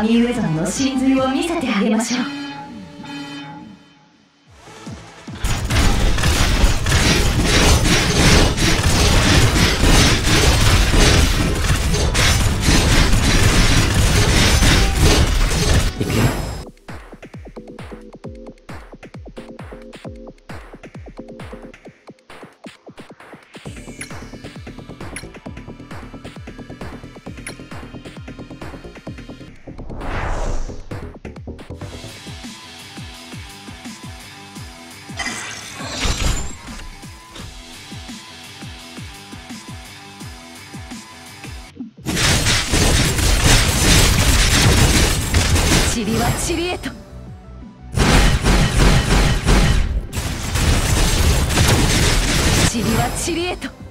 神上様の真髄を見せてあげましょう。塵は塵へと。塵は塵へと。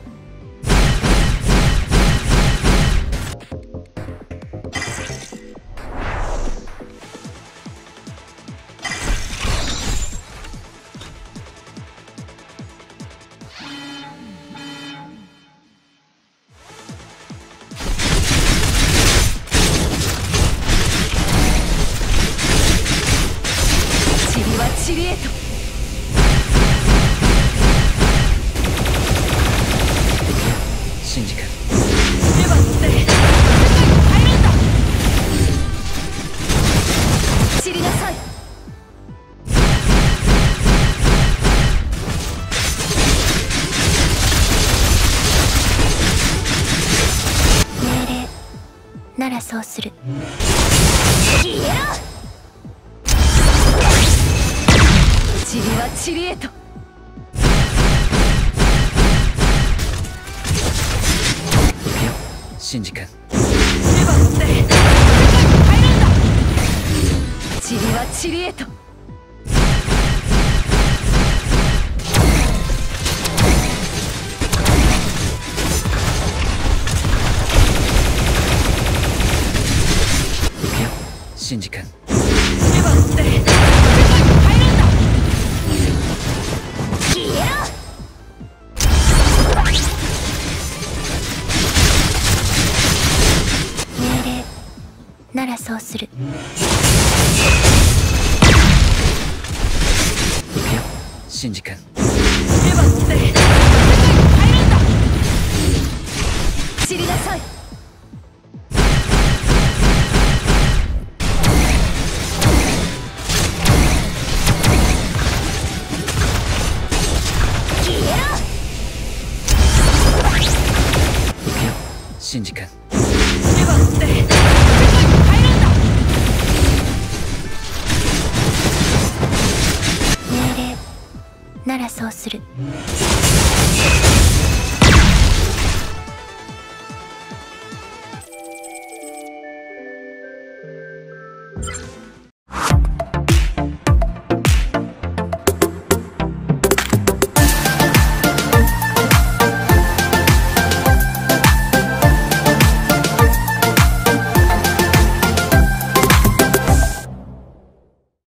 塵は塵へとシンジ君。では乗って入るんだ。散りなさい。命令。ならそうする。消えろは塵へとシンジ君。では乗って入るんだ塵は塵へとシンジ君ならそうする。行くよシンジ君。君動する。